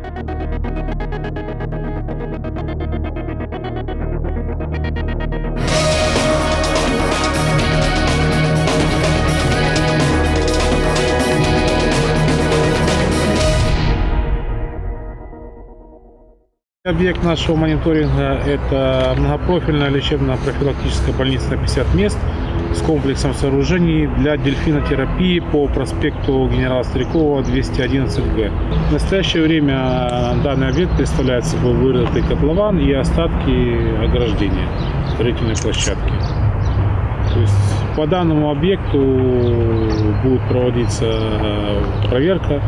Thank you. Объект нашего мониторинга – это многопрофильная лечебно-профилактическая больница на 50 мест с комплексом сооружений для дельфинотерапии по проспекту генерала Старикова 211Г. В настоящее время данный объект представляет собой вырытый котлован и остатки ограждения строительной площадки. То есть по данному объекту будет проводиться э, проверка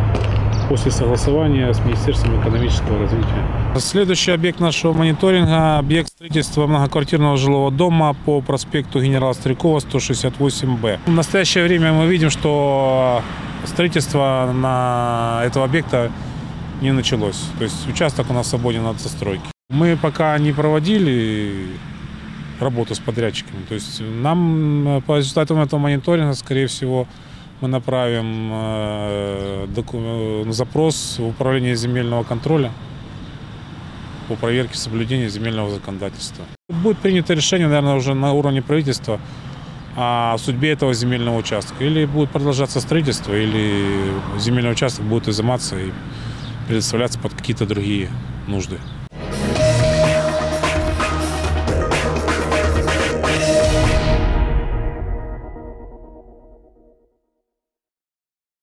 после согласования с Министерством экономического развития. Следующий объект нашего мониторинга – объект строительства многоквартирного жилого дома по проспекту генерала Стрелкова, 168Б. В настоящее время мы видим, что строительство на этого объекта не началось. То есть участок у нас свободен от застройки. Мы пока не проводили работу с подрядчиками. То есть нам э, по результатам этого мониторинга, скорее всего, мы направим э, э, запрос в управление земельного контроля по проверке соблюдения земельного законодательства. Будет принято решение, наверное, уже на уровне правительства о судьбе этого земельного участка. Или будет продолжаться строительство, или земельный участок будет изыматься и предоставляться под какие-то другие нужды.